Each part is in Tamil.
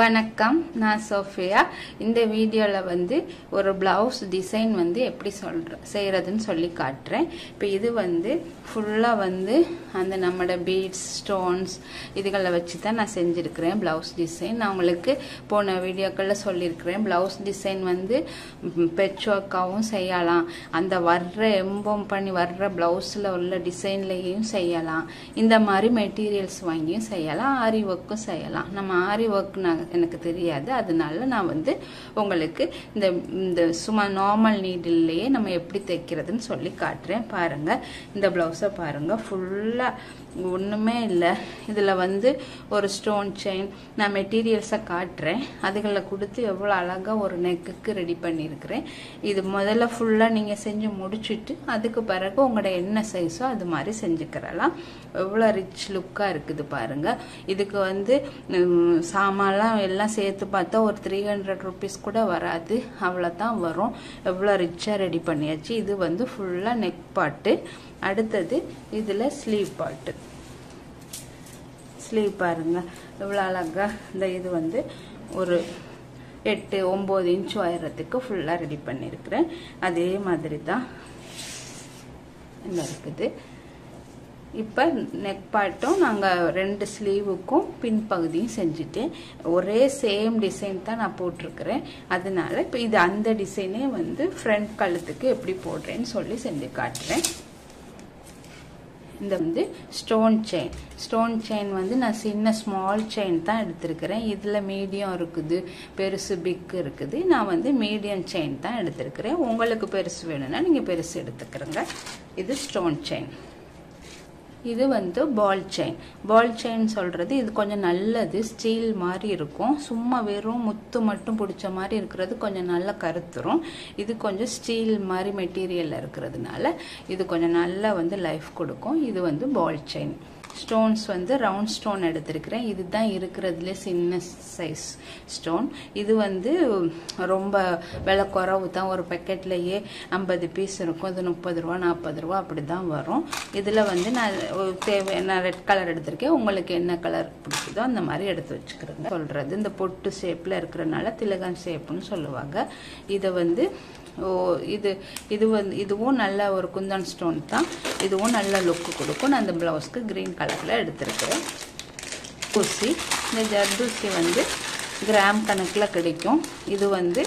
வணக்கம் நான் சோஃபியா. இந்த வீடியோவில் வந்து ஒரு ப்ளவுஸ் டிசைன் வந்து எப்படி சொல்கிற செய்கிறதுன்னு சொல்லி காட்டுறேன். இப்போ இது வந்து ஃபுல்லாக வந்து அந்த நம்மளோட பீட்ஸ் ஸ்டோன்ஸ் இதுகளை வச்சு தான் நான் செஞ்சுருக்கிறேன் ப்ளவுஸ் டிசைன் நான் உங்களுக்கு போன வீடியோக்களில் சொல்லியிருக்கிறேன் ப்ளவுஸ் டிசைன் வந்து பெச் ஒர்க்காகவும் செய்யலாம். அந்த வர்ற எம்போம் பண்ணி வர்ற ப்ளவுஸில் உள்ள டிசைன்லேயும் செய்யலாம். இந்த மாதிரி மெட்டீரியல்ஸ் வாங்கியும் செய்யலாம் ஆரி ஒர்க்கும் செய்யலாம். நம்ம ஆரி ஒர்க் நாங்கள் எனக்கு தெரியாது. அதனால நான் வந்து உங்களுக்கு இந்த இந்த சும்மா நார்மல் நீடில்லையே நம்ம எப்படி தைக்கிறதுன்னு சொல்லி காட்டுறேன். பாருங்க. இந்த ப்ளவுஸை பாருங்க. ஃபுல்லாக ஒன்றுமே இல்லை. இதில் வந்து ஒரு ஸ்டோன் செயின் நான் மெட்டீரியல்ஸை காட்டுறேன். அதுகளில் கொடுத்து எவ்வளோ அழகாக ஒரு நெக்குக்கு ரெடி பண்ணியிருக்கிறேன். இது முதல்ல ஃபுல்லாக நீங்கள் செஞ்சு முடிச்சுட்டு அதுக்கு பிறகு உங்களோட என்ன சைஸோ அது மாதிரி செஞ்சுக்கிறலாம். எவ்வளோ ரிச் லுக்காக இருக்குது பாருங்கள் இதுக்கு வந்து சாமான்லாம் எல்லாம் சேர்த்து பார்த்தா ஒரு த்ரீ ஹண்ட்ரட் ருபீஸ் கூட வராது. அவ்வளோ தான் வரும். எவ்வளோ ரிச்சாக ரெடி பண்ணியாச்சு. இது வந்து ஃபுல்லாக நெக் பாட்டு அடுத்தது இதில் ஸ்லீவ் பாட்டு ஸ்லீவ் பாருங்க. இவ்வளோ அழகா இந்த இது வந்து ஒரு எட்டு ஒம்பது இன்ச் உயரத்துக்கு ஃபுல்லாக ரெடி பண்ணியிருக்கிறேன் அதே மாதிரி தான் இருக்குது. இப்போ நெக் பாட்டும் நாங்கள் ரெண்டு ஸ்லீவுக்கும் பின்பகுதியும் செஞ்சுட்டேன். ஒரே சேம் டிசைன் தான் நான் போட்டிருக்கிறேன். அதனால இப்போ இது அந்த டிசைனே வந்து ஃப்ரண்ட் கழுத்துக்கு எப்படி போடுறேன்னு சொல்லி செஞ்சு காட்டுறேன். இந்த வந்து ஸ்டோன் செயின் ஸ்டோன் செயின் வந்து நான் சின்ன ஸ்மால் செயின் தான் எடுத்திருக்கிறேன். இதில் மீடியம் இருக்குது பெருசு பிக் இருக்குது. நான் வந்து மீடியம் செயின் தான் எடுத்திருக்கிறேன். உங்களுக்கு பெருசு வேணும்னா நீங்கள் பெருசு எடுத்துக்கிறங்க. இது ஸ்டோன் செயின் இது வந்து பால் செயின் பால் செயின் சொல்கிறது இது கொஞ்சம் நல்லது ஸ்டீல் மாதிரி இருக்கும். சும்மா வெறும் முத்து மட்டும் பிடிச்ச மாதிரி இருக்கிறது கொஞ்சம் நல்லா கருத்துரும். இது கொஞ்சம் ஸ்டீல் மாதிரி மெட்டீரியலில் இருக்கிறதுனால இது கொஞ்சம் நல்லா வந்து லைஃப் கொடுக்கும். இது வந்து பால் செயின் ஸ்டோன்ஸ் வந்து ரவுண்ட் ஸ்டோன் எடுத்திருக்கிறேன். இதுதான் இருக்கிறதுல சின்ன சைஸ் ஸ்டோன் இது வந்து ரொம்ப விலை குறவு தான். ஒரு பேக்கெட்லேயே ஐம்பது பீஸ் இருக்கும். இது முப்பது ரூபா நாற்பது ரூபா அப்படி தான் வரும். இதில் வந்து நான் தேவை நான் ரெட் கலர் எடுத்திருக்கேன். உங்களுக்கு என்ன கலர் பிடிக்குதோ அந்த மாதிரி எடுத்து வச்சுக்கிறேங்க. சொல்கிறது இந்த பொட்டு ஷேப்பில் இருக்கிறனால திலகன் ஷேப்புன்னு சொல்லுவாங்க. இதை வந்து ஓ இது இது வந்து இதுவும் நல்ல ஒரு குந்தன் ஸ்டோன் தான். இதுவும் நல்ல லுக்கு கொடுக்கும். நான் அந்த ப்ளவுஸ்க்கு க்ரீன் கலர் கலரில் எடுத்திருக்கிறேன் ஊசி இந்த ஜர்தூசி வந்து கிராம் கணக்கில் கிடைக்கும். இது வந்து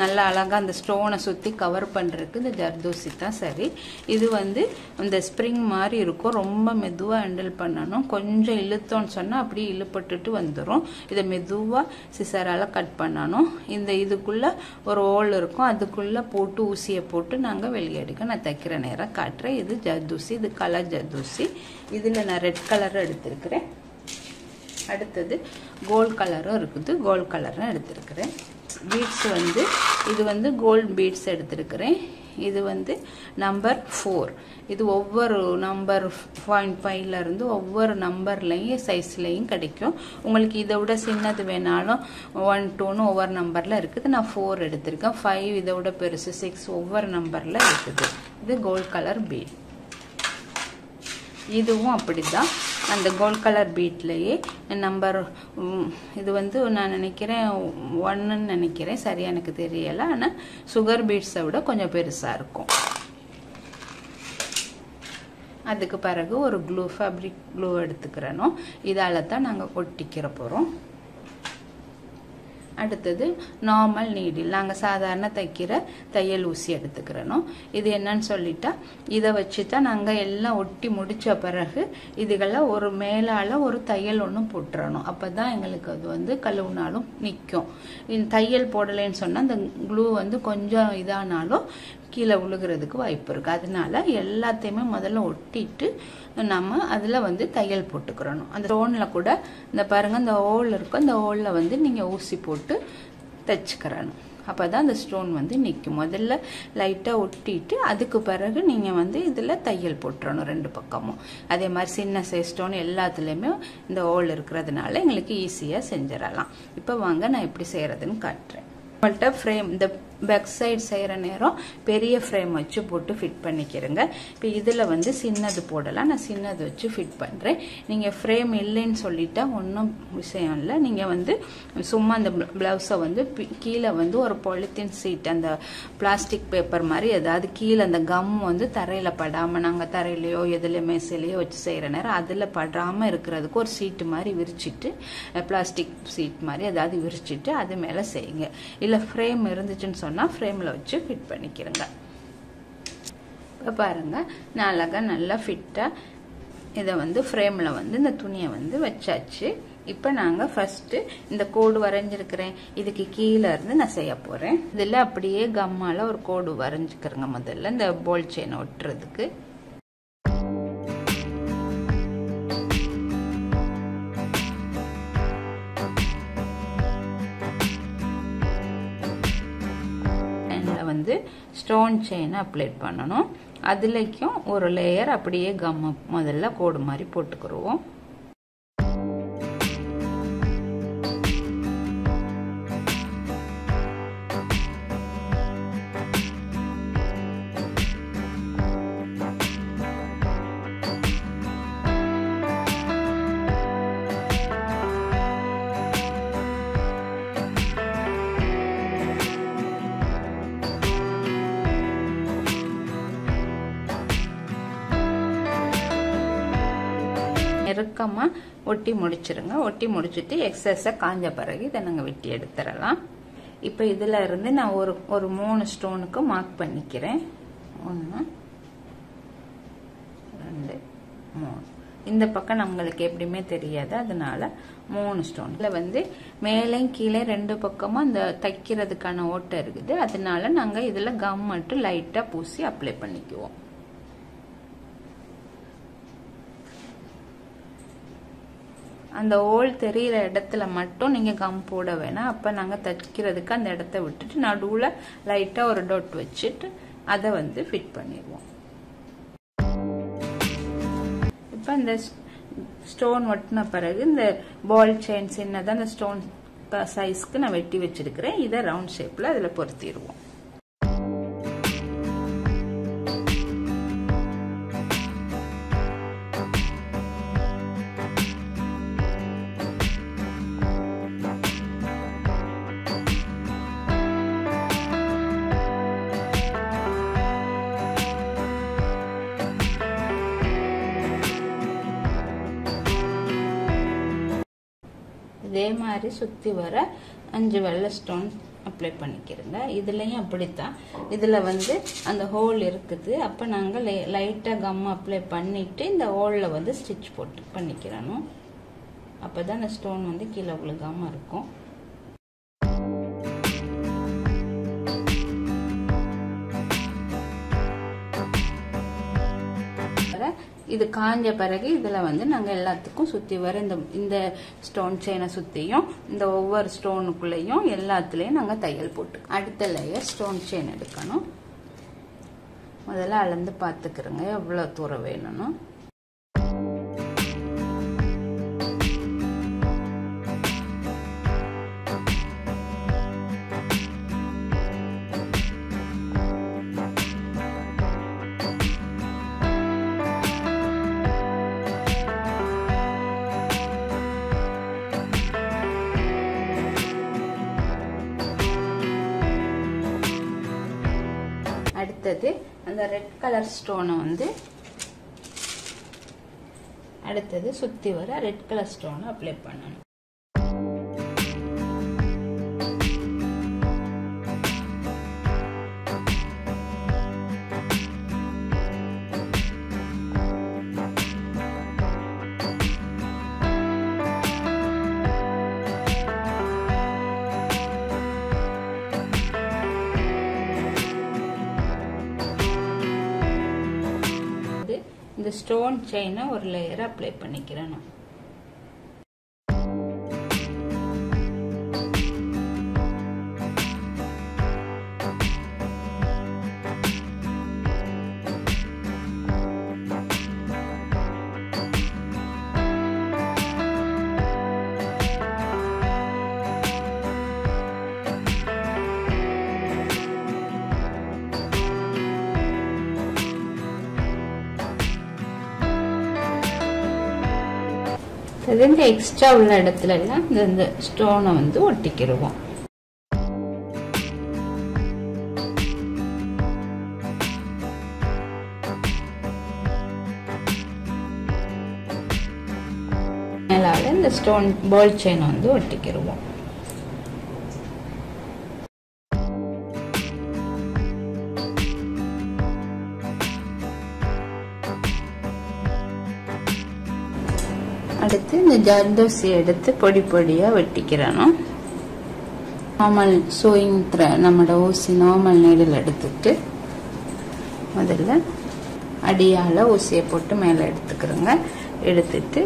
நல்லா அழகாக அந்த ஸ்டோனை சுற்றி கவர் பண்ணுறதுக்கு இந்த ஜர்தூசி தான் சரி. இது வந்து இந்த ஸ்ப்ரிங் மாதிரி இருக்கும். ரொம்ப மெதுவாக ஹேண்டில் பண்ணணும். கொஞ்சம் இழுத்தோன்னு சொன்னால் அப்படியே இழுப்பட்டுட்டு வந்துடும் இதை மெதுவாக சிசரால் கட் பண்ணணும். இந்த இதுக்குள்ளே ஒரு ஹோல் இருக்கும். அதுக்குள்ளே போட்டு ஊசியை போட்டு நாங்கள் வெளியே எடுக்க நான் தைக்கிற நேரம் காட்டுறேன். இது ஜர்தூசி இது கலர் ஜர்தூசி இதில் நான் ரெட் கலர் எடுத்திருக்கிறேன். அடுத்தது கோல்ட் கலரும் இருக்குது. கோல்ட் கலரும் எடுத்திருக்கிறேன். பீட்ஸ் வந்து இது வந்து கோல்ட் பீட்ஸ் எடுத்திருக்கிறேன். இது வந்து நம்பர் ஃபோர் இது ஒவ்வொரு நம்பர் பாயிண்ட் ஃபைவ்லேருந்து ஒவ்வொரு நம்பர்லையும் சைஸ்லையும் கிடைக்கும். உங்களுக்கு இதை விட சின்னது வேணாலும் ஒன் டூன்னு ஒவ்வொரு நம்பரில் இருக்குது. நான் ஃபோர் எடுத்திருக்கேன். ஃபைவ் இதை விட பெருசு. சிக்ஸ் ஒவ்வொரு நம்பரில் இருக்குது. இது கோல்ட் கலர் பீட் இதுவும் அப்படிதான். அந்த கோல்ட் கலர் பீட்லேயே நம்பர் இது வந்து நான் நினைக்கிறேன் ஒன்றுன்னு நினைக்கிறேன். சரியாக எனக்கு தெரியலை. ஆனால் சுகர் பீட்ஸை விட கொஞ்சம் பெருசாக இருக்கும். அதுக்கு பிறகு ஒரு க்ளூ ஃபேப்ரிக் க்ளூ எடுத்துக்கிறனும் இதால் தான் நாங்கள் ஒட்டிக்கிற போகிறோம் அடுத்தது நார்மல் நீடில் நாங்கள் சாதாரண தைக்கிற தையல் ஊசி எடுத்துக்கிறணும். இது என்னன்னு சொல்லிட்டா இதை வச்சு தான் நாங்கள் எல்லாம் ஒட்டி முடித்த பிறகு இதுகளை ஒரு மேலால் ஒரு தையல் ஒன்று போட்டுறணும். அப்போ தான் எங்களுக்கு அது வந்து கழுவுனாலும் நிற்கும் தையல் போடலைன்னு சொன்னால் அந்த க்ளூ வந்து கொஞ்சம் இதானாலும் கீழே விழுகிறதுக்கு வாய்ப்பு இருக்குது அதனால எல்லாத்தையுமே முதல்ல ஒட்டிட்டு நம்ம அதில் வந்து தையல் போட்டுக்கிறணும். அந்த ஸ்டோனில் கூட இந்த பாருங்கள் இந்த ஹோல் இருக்கும் அந்த ஹோலில் வந்து நீங்கள் ஊசி போட்டு தைச்சிக்கிறணும். அப்போ தான் அந்த ஸ்டோன் வந்து நிற்கும் முதல்ல லைட்டாக ஒட்டிட்டு அதுக்கு பிறகு நீங்கள் வந்து இதில் தையல் போட்டுறணும் ரெண்டு பக்கமும். அதே மாதிரி சின்ன சைஸ் ஸ்டோன் எல்லாத்துலேயுமே இந்த ஹோல் இருக்கிறதுனால எங்களுக்கு ஈஸியாக செஞ்சிடலாம். இப்போ வாங்க நான் எப்படி செய்கிறதுன்னு காட்டுறேன். நம்மள்கிட்ட ஃப்ரேம் இந்த பேக் சைடு செய்கிற நேரம் பெரிய ஃப்ரேம் வச்சு போட்டு ஃபிட் பண்ணிக்கிறேங்க. இப்போ இதில் வந்து சின்னது போடலாம். நான் சின்னது வச்சு ஃபிட் பண்ணுறேன் நீங்கள் ஃப்ரேம் இல்லைன்னு சொல்லிட்டா ஒன்றும் விஷயம் இல்லை. நீங்கள் வந்து சும்மா அந்த ப்ளவுஸை வந்து கீழே வந்து ஒரு பொலித்தீன் சீட் அந்த பிளாஸ்டிக் பேப்பர் மாதிரி ஏதாவது கீழே அந்த கம் வந்து தரையில் படாமல் நாங்கள் தரையிலையோ எதுலையோ மேசையிலையோ வச்சு செய்கிற நேரம் அதில் படாமல் இருக்கிறதுக்கு ஒரு சீட்டு மாதிரி விரிச்சிட்டு பிளாஸ்டிக் சீட் மாதிரி ஏதாவது விரிச்சிட்டு அது மேலே செய்யுங்க. இல்லை ஃப்ரேம் இருந்துச்சுன்னு சொன்னால் ஃப்ரேமில் வச்சு ஃபிட் பண்ணிக்கிறேங்க. இப்போ பாருங்கள் நான் அழகாக நல்லா ஃபிட்டாக இதை வந்து ஃப்ரேமில் வந்து இந்த துணியை வந்து வச்சாச்சு. இப்போ நாங்கள் ஃபஸ்ட்டு இந்த கோடு வரைஞ்சிருக்கிறேன். இதுக்கு கீழே இருந்து நான் செய்ய போகிறேன் இதில் அப்படியே கம்மால் ஒரு கோடு வரைஞ்சிக்கிறேங்க முதல்ல. இந்த போல் செயின் ஒட்டுறதுக்கு. வந்து ஸ்டோன் செயினை அப்ளை பண்ணணும். அதுலேயும் ஒரு லேயர் அப்படியே கம்ம முதல்ல கோடு மாதிரி போட்டுக்கிடுவோம் பக்கமாக ஒட்டி முடிச்சிருங்க. ஒட்டி முடிச்சுட்டு எக்ஸஸை காஞ்ச பிறகு இதை நாங்கள் வெட்டி எடுத்துடலாம். இப்போ இதில் இருந்து நான் ஒரு ஒரு மூணு ஸ்டோனுக்கு மார்க் பண்ணிக்கிறேன். ஒன்று ரெண்டு மூணு. இந்த பக்கம் நம்மளுக்கு எப்படியுமே தெரியாது. அதனால மூணு ஸ்டோன் வந்து மேலேயும் கீழே ரெண்டு பக்கமும் அந்த தைக்கிறதுக்கான ஓட்டை இருக்குது. அதனால நாங்கள் இதில் கம் மட்டும் லைட்டாக பூசி அப்ளை பண்ணிக்குவோம். அந்த ஓல் தெரியிற இடத்துல மட்டும் நீங்கள் கம் போட வேணாம். அப்போ நாங்கள் தைக்கிறதுக்கு அந்த இடத்த விட்டுட்டு நடுவில் லைட்டாக ஒரு டொட் வச்சுட்டு அதை வந்து ஃபிட் பண்ணிடுவோம் இப்போ இந்த ஸ்டோன் ஒட்டின பிறகு இந்த பால் செயின் சின்னதாக அந்த ஸ்டோன் சைஸ்க்கு நான் வெட்டி வச்சிருக்கிறேன். இதை ரவுண்ட் ஷேப்பில் அதில் பொருத்திடுவோம் இதே மாதிரி சுற்றி வர அஞ்சு வெள்ளை ஸ்டோன் அப்ளை பண்ணிக்கிறோங்க. இதுலேயும் அப்படித்தான். இதில் வந்து அந்த ஹோல் இருக்குது. அப்போ நாங்கள் லைட்டாக கம் அப்ளை பண்ணிவிட்டு இந்த ஹோலில் வந்து ஸ்டிச் போட்டு பண்ணிக்கிறணும். அப்போ தான் அந்த ஸ்டோன் வந்து கீழே விழுகாமல் இருக்கும். இது காஞ்ச பிறகு இதில் வந்து நாங்கள் எல்லாத்துக்கும் சுற்றி வர இந்த இந்த ஸ்டோன் செயினை சுற்றியும் இந்த ஒவ்வொரு ஸ்டோனுக்குள்ளேயும் எல்லாத்துலேயும் நாங்கள் தையல் போட்டு அடுத்த லேயர் ஸ்டோன் செயின் எடுக்கணும். முதல்ல அளந்து பார்த்துக்கிறோங்க எவ்வளோ தூரம் வேணும்னு. அடுத்தது அந்த ரெட் கலர் ஸ்டோனை வந்து அடுத்தது சுற்றி வர ரெட் கலர் ஸ்டோனை அப்ளை பண்ணணும். ஸ்டோன் செயினை ஒரு லேயர் அப்ளை பண்ணிக்கிறேன் நான் அடுத்தது எக்ஸ்ட்ரா உள்ள இடத்துல எல்லாம் இந்த ஸ்டோனை வந்து ஒட்டிக்கிடுவோம் மேலால இந்த ஸ்டோன் பால் செயின் வந்து ஒட்டிக்கிடுவோம் அடுத்து இந்த ஜர்தோசி எடுத்து பொடி பொடியாக வெட்டிக்கிறணும். நார்மல் சோயிங் த்ர நம்மளோட ஊசி நார்மல் நீடில் எடுத்துட்டு முதல்ல அடியால் ஊசியை போட்டு மேலே எடுத்துக்கிறோங்க. எடுத்துட்டு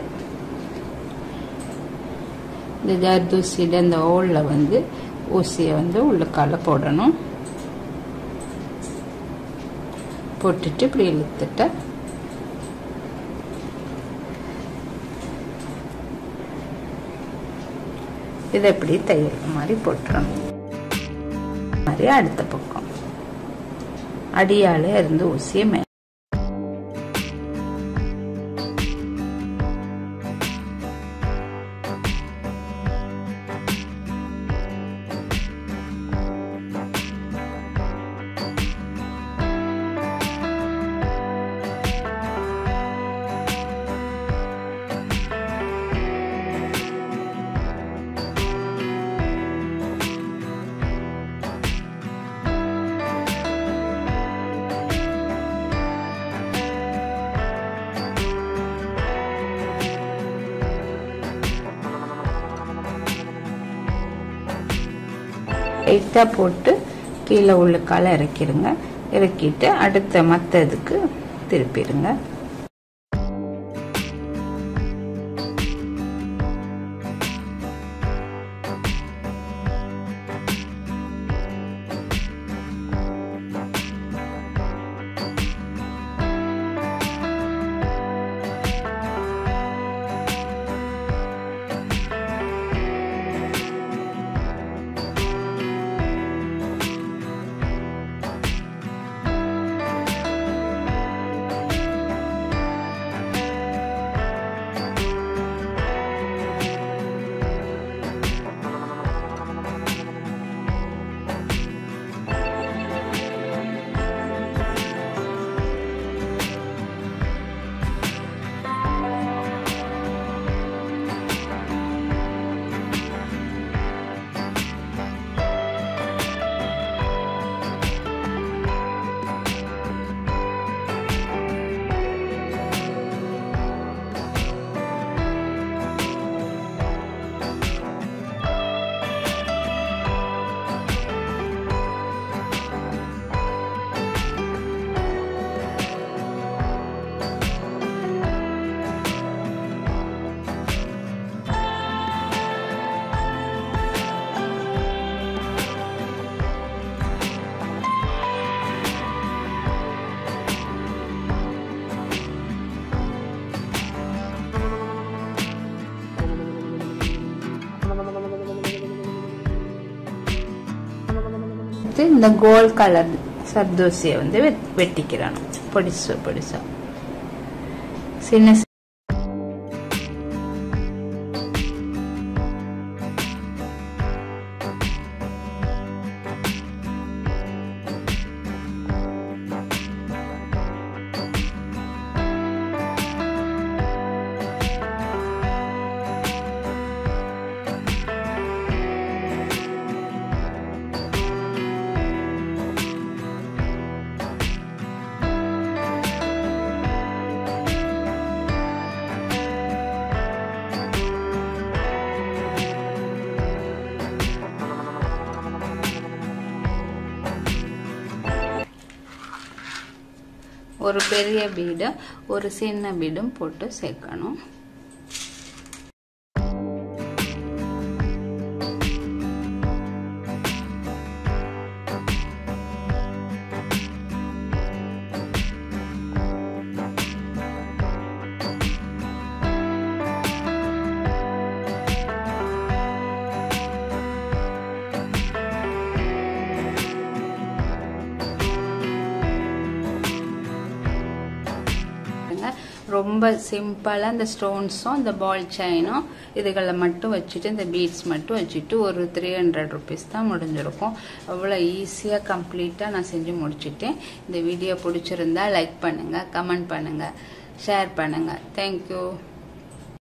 இந்த ஜர்தூசியில் இந்த ஓலில் வந்து ஊசியை வந்து உள்ளுக்கால போடணும். போட்டுட்டு இப்படி இழுத்துட்டேன் இதை இப்படி தையல் மாதிரி போட்டுறணும். மாதிரி அடுத்த பக்கம். அடியால் இருந்து ஊசியை மே லைட்டாக போட்டு கீழே உள்ளுக்கால இறக்கிடுங்க. இறக்கிட்டு அடுத்த மற்ற இதுக்கு திருப்பிடுங்க. இந்த கோல்ட் கலர் சர்தோசியை வந்து வெட்- வெட்டிக்கிறணும். பொடிசு பொடிசா. சின்ன ஒரு பெரிய பீடை ஒரு சின்ன பீடும் போட்டு சேர்க்கணும். ரொம்ப சிம்பிளாக இந்த ஸ்டோன்ஸும் இந்த பால் செயினும் இதுகளை மட்டும் வச்சுட்டு இந்த பீட்ஸ் மட்டும் வச்சுட்டு ஒரு த்ரீ ஹண்ட்ரட் ருபீஸ் தான் முடிஞ்சிருக்கும். அவ்வளோ ஈஸியாக கம்ப்ளீட்டாக நான் செஞ்சு முடிச்சுட்டேன். இந்த வீடியோ பிடிச்சிருந்தா லைக் பண்ணுங்கள் கமெண்ட் பண்ணுங்கள் ஷேர் பண்ணுங்கள் தேங்க்யூ